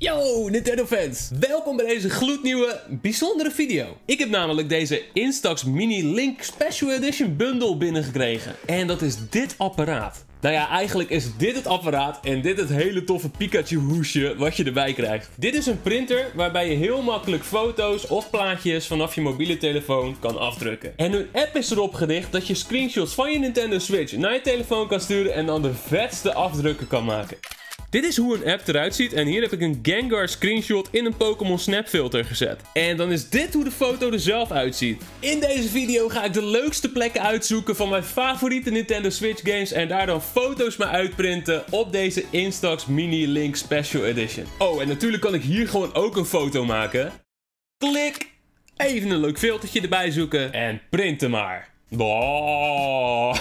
Yo Nintendo fans, welkom bij deze gloednieuwe, bijzondere video. Ik heb namelijk deze Instax Mini Link Special Edition bundle binnengekregen. En dat is dit apparaat. Nou ja, eigenlijk is dit het apparaat en dit het hele toffe Pikachu hoesje wat je erbij krijgt. Dit is een printer waarbij je heel makkelijk foto's of plaatjes vanaf je mobiele telefoon kan afdrukken. En hun app is erop gericht dat je screenshots van je Nintendo Switch naar je telefoon kan sturen en dan de vetste afdrukken kan maken. Dit is hoe een app eruit ziet en hier heb ik een Gengar screenshot in een Pokémon Snap filter gezet. En dan is dit hoe de foto er zelf uitziet. In deze video ga ik de leukste plekken uitzoeken van mijn favoriete Nintendo Switch games en daar dan foto's mee uitprinten op deze Instax Mini Link Special Edition. Oh, en natuurlijk kan ik hier gewoon ook een foto maken. Klik! Even een leuk filtertje erbij zoeken en printen maar. Oh.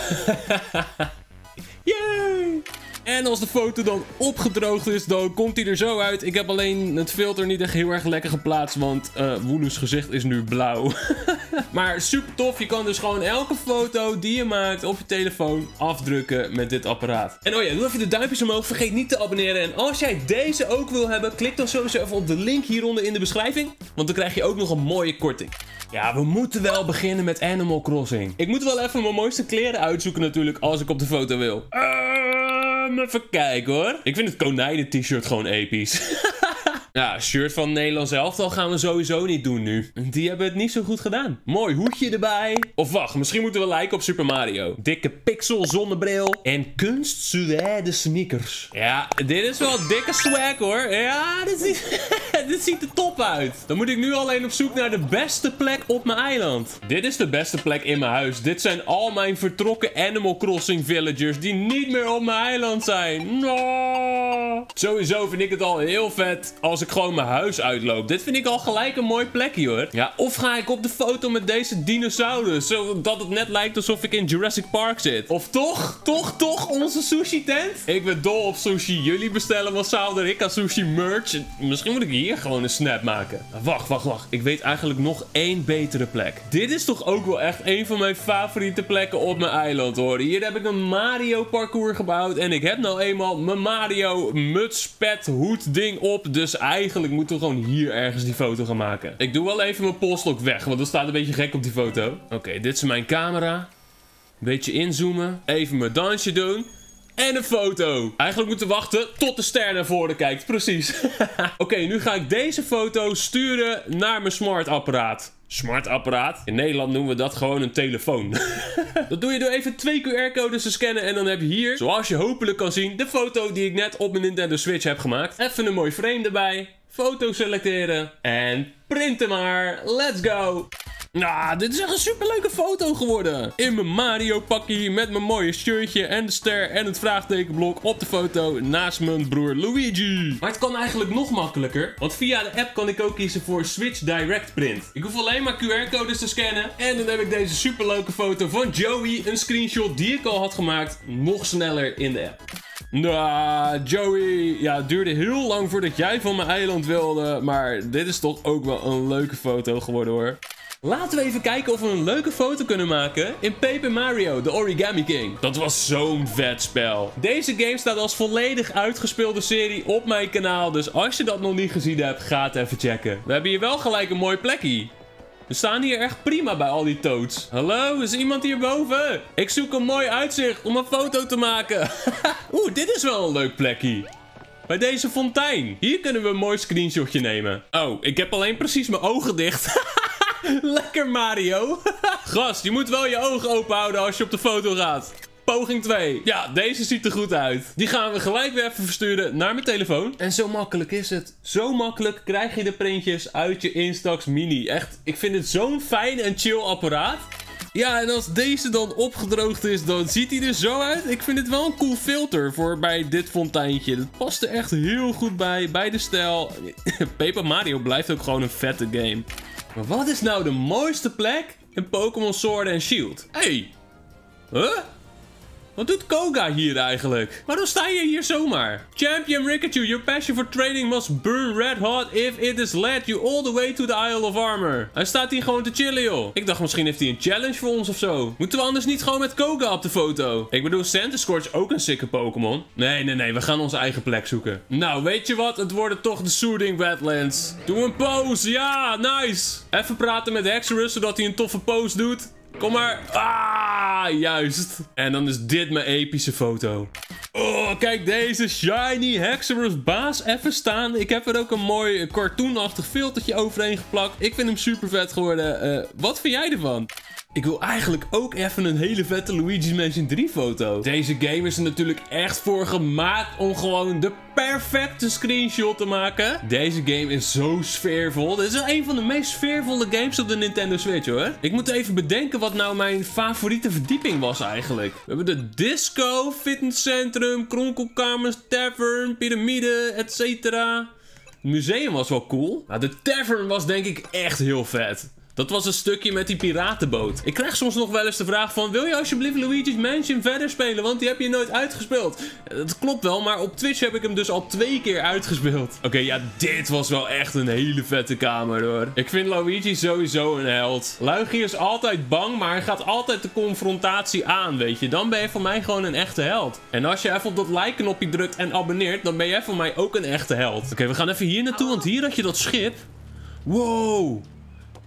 Yay! En als de foto dan opgedroogd is, dan komt hij er zo uit. Ik heb alleen het filter niet echt heel erg lekker geplaatst, want uh, gezicht is nu blauw. maar super tof, je kan dus gewoon elke foto die je maakt op je telefoon afdrukken met dit apparaat. En oh ja, doe even de duimpjes omhoog, vergeet niet te abonneren. En als jij deze ook wil hebben, klik dan sowieso even op de link hieronder in de beschrijving. Want dan krijg je ook nog een mooie korting. Ja, we moeten wel beginnen met Animal Crossing. Ik moet wel even mijn mooiste kleren uitzoeken natuurlijk als ik op de foto wil. Uh even kijken hoor. Ik vind het konijnen t-shirt gewoon episch. Ja, shirt van Nederland elftal gaan we sowieso niet doen nu. Die hebben het niet zo goed gedaan. Mooi hoedje erbij. Of wacht, misschien moeten we lijken op Super Mario. Dikke pixel zonnebril. En kunstsuède sneakers. Ja, dit is wel dikke swag hoor. Ja, dit ziet, dit ziet er top uit. Dan moet ik nu alleen op zoek naar de beste plek op mijn eiland. Dit is de beste plek in mijn huis. Dit zijn al mijn vertrokken Animal Crossing villagers die niet meer op mijn eiland zijn. Sowieso vind ik het al heel vet als ik gewoon mijn huis uitloop. Dit vind ik al gelijk een mooi plekje hoor. Ja, of ga ik op de foto met deze dinosaurus. Zodat het net lijkt alsof ik in Jurassic Park zit. Of toch, toch, toch onze sushi tent? Ik ben dol op sushi. Jullie bestellen massaal ik aan sushi merch. Misschien moet ik hier gewoon een snap maken. Wacht, wacht, wacht. Ik weet eigenlijk nog één betere plek. Dit is toch ook wel echt een van mijn favoriete plekken op mijn eiland hoor. Hier heb ik een Mario parcours gebouwd. En ik heb nou eenmaal mijn Mario muts, pet, hoed ding op. Dus eigenlijk eigenlijk moeten we gewoon hier ergens die foto gaan maken. Ik doe wel even mijn polstok weg, want dat staat een beetje gek op die foto. Oké, dit is mijn camera. Beetje inzoomen. Even mijn dansje doen. En een foto. Eigenlijk moeten we wachten tot de ster naar voren kijkt. Precies. Oké, nu ga ik deze foto sturen naar mijn smartapparaat. Smartapparaat. In Nederland noemen we dat gewoon een telefoon. dat doe je door even twee QR-codes te scannen. En dan heb je hier, zoals je hopelijk kan zien, de foto die ik net op mijn Nintendo Switch heb gemaakt. Even een mooi frame erbij. Foto selecteren. En printen maar. Let's go. Nou, dit is echt een superleuke foto geworden. In mijn Mario pakkie met mijn mooie shirtje en de ster en het vraagtekenblok op de foto naast mijn broer Luigi. Maar het kan eigenlijk nog makkelijker, want via de app kan ik ook kiezen voor Switch Direct Print. Ik hoef alleen maar QR-codes te scannen en dan heb ik deze superleuke foto van Joey, een screenshot die ik al had gemaakt, nog sneller in de app. Nou, Joey, ja, het duurde heel lang voordat jij van mijn eiland wilde, maar dit is toch ook wel een leuke foto geworden hoor. Laten we even kijken of we een leuke foto kunnen maken in Paper Mario, de Origami King. Dat was zo'n vet spel. Deze game staat als volledig uitgespeelde serie op mijn kanaal. Dus als je dat nog niet gezien hebt, ga het even checken. We hebben hier wel gelijk een mooi plekje. We staan hier echt prima bij al die toads. Hallo, is iemand hierboven? Ik zoek een mooi uitzicht om een foto te maken. Oeh, dit is wel een leuk plekje. Bij deze fontein. Hier kunnen we een mooi screenshotje nemen. Oh, ik heb alleen precies mijn ogen dicht. Lekker Mario. Gast, je moet wel je ogen open houden als je op de foto gaat. Poging 2. Ja, deze ziet er goed uit. Die gaan we gelijk weer even versturen naar mijn telefoon. En zo makkelijk is het. Zo makkelijk krijg je de printjes uit je Instax Mini. Echt, ik vind het zo'n fijn en chill apparaat. Ja, en als deze dan opgedroogd is, dan ziet hij er zo uit. Ik vind het wel een cool filter voor bij dit fonteintje. Dat past er echt heel goed bij, bij de stijl. Paper Mario blijft ook gewoon een vette game. Maar wat is nou de mooiste plek in Pokémon Sword and Shield? Hey! Huh? Wat doet Koga hier eigenlijk? Waarom sta je hier zomaar? Champion Rikachu, your passion for training must burn red hot if it is led you all the way to the Isle of Armor. Hij staat hier gewoon te chillen, joh. Ik dacht misschien heeft hij een challenge voor ons of zo. Moeten we anders niet gewoon met Koga op de foto? Ik bedoel, Centiskorch is ook een sikke Pokémon. Nee, nee, nee, we gaan onze eigen plek zoeken. Nou, weet je wat? Het worden toch de Soothing Wetlands. Doe een pose, ja, nice. Even praten met Hexerus, zodat hij een toffe pose doet. Kom maar. Ah, juist. En dan is dit mijn epische foto. Oh, kijk deze shiny Hexerus baas even staan. Ik heb er ook een mooi cartoonachtig filtertje overheen geplakt. Ik vind hem super vet geworden. Uh, wat vind jij ervan? Ik wil eigenlijk ook even een hele vette Luigi's Mansion 3 foto. Deze game is er natuurlijk echt voor gemaakt om gewoon de perfecte screenshot te maken. Deze game is zo sfeervol. Dit is een van de meest sfeervolle games op de Nintendo Switch hoor. Ik moet even bedenken wat nou mijn favoriete verdieping was eigenlijk. We hebben de disco, fitnesscentrum, kronkelkamers, tavern, piramide, etc. Het museum was wel cool. Maar de tavern was denk ik echt heel vet. Dat was een stukje met die piratenboot. Ik krijg soms nog wel eens de vraag van... Wil je alsjeblieft Luigi's Mansion verder spelen? Want die heb je nooit uitgespeeld. Dat klopt wel, maar op Twitch heb ik hem dus al twee keer uitgespeeld. Oké, ja, dit was wel echt een hele vette kamer hoor. Ik vind Luigi sowieso een held. Luigi is altijd bang, maar hij gaat altijd de confrontatie aan, weet je. Dan ben je voor mij gewoon een echte held. En als je even op dat like-knopje drukt en abonneert... dan ben jij voor mij ook een echte held. Oké, we gaan even hier naartoe, want hier had je dat schip. Wow.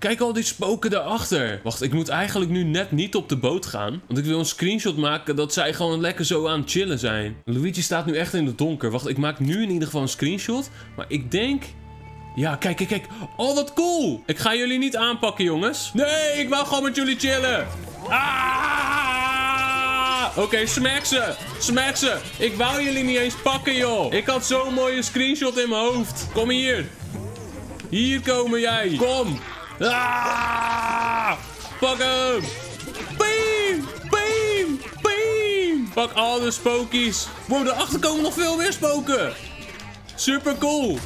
Kijk al die spoken daarachter. Wacht, ik moet eigenlijk nu net niet op de boot gaan. Want ik wil een screenshot maken dat zij gewoon lekker zo aan het chillen zijn. Luigi staat nu echt in het donker. Wacht, ik maak nu in ieder geval een screenshot. Maar ik denk... Ja, kijk, kijk, kijk. Oh, wat cool. Ik ga jullie niet aanpakken, jongens. Nee, ik wou gewoon met jullie chillen. Ah! Oké, okay, smack ze. Smack ze. Ik wou jullie niet eens pakken, joh. Ik had zo'n mooie screenshot in mijn hoofd. Kom hier. Hier komen jij. Kom. Ah! Pak hem! Beam! Beam! Beam! Pak al de spookies. Wow, daarachter komen nog veel meer spoken. Super cool.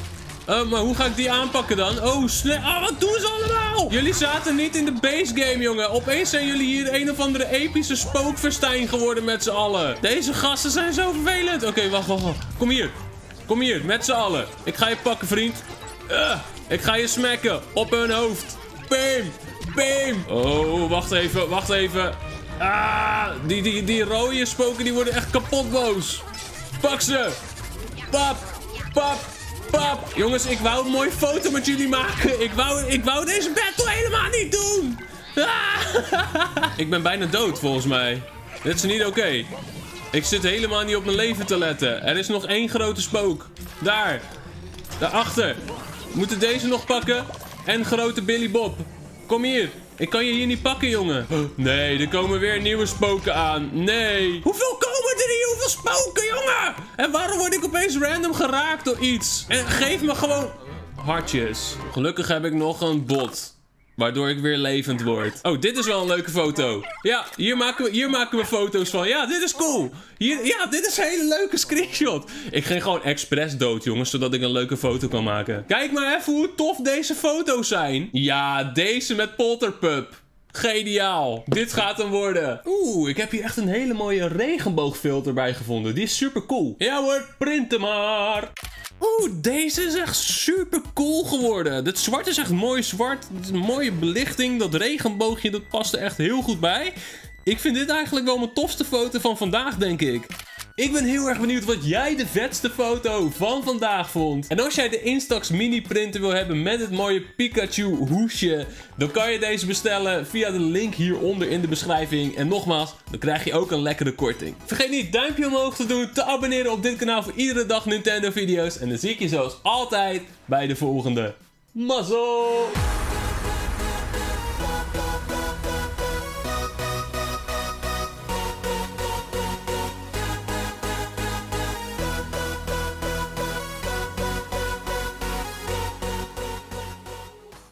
Uh, maar hoe ga ik die aanpakken dan? Oh, snel. Ah, wat doen ze allemaal? Jullie zaten niet in de base game, jongen. Opeens zijn jullie hier een of andere epische spookverstijn geworden met z'n allen. Deze gasten zijn zo vervelend. Oké, wacht, wacht, wacht. Kom hier. Kom hier, met z'n allen. Ik ga je pakken, vriend. Uh, ik ga je smacken op hun hoofd. Bam! Bam! Oh, wacht even, wacht even. Ah, die, die, die rode spoken die worden echt kapot boos. Pak ze! Pap! Pap! Pap! Jongens, ik wou een mooie foto met jullie maken. Ik wou, ik wou deze battle helemaal niet doen. Ah. ik ben bijna dood, volgens mij. Dit is niet oké. Ik zit helemaal niet op mijn leven te letten. Er is nog één grote spook. Daar. Daarachter. Moeten deze nog pakken? En grote Billy Bob. Kom hier. Ik kan je hier niet pakken, jongen. Nee, er komen weer nieuwe spoken aan. Nee. Hoeveel komen er hier? Hoeveel spoken, jongen? En waarom word ik opeens random geraakt door iets? En geef me gewoon hartjes. Gelukkig heb ik nog een bot. Waardoor ik weer levend word. Oh, dit is wel een leuke foto. Ja, hier maken we, hier maken we foto's van. Ja, dit is cool. Hier, ja, dit is een hele leuke screenshot. Ik ging gewoon expres dood, jongens. Zodat ik een leuke foto kan maken. Kijk maar even hoe tof deze foto's zijn. Ja, deze met Polterpup. Geniaal. Dit gaat hem worden. Oeh, ik heb hier echt een hele mooie regenboogfilter bij gevonden. Die is super cool. Ja hoor, printen maar. Oeh, deze is echt super cool geworden. Dit zwart is echt mooi zwart. Mooie belichting. Dat regenboogje, dat past er echt heel goed bij. Ik vind dit eigenlijk wel mijn tofste foto van vandaag, denk ik. Ik ben heel erg benieuwd wat jij de vetste foto van vandaag vond. En als jij de Instax mini printer wil hebben met het mooie Pikachu hoesje, dan kan je deze bestellen via de link hieronder in de beschrijving. En nogmaals, dan krijg je ook een lekkere korting. Vergeet niet duimpje omhoog te doen, te abonneren op dit kanaal voor iedere dag Nintendo video's. En dan zie ik je zoals altijd bij de volgende. Mazzel!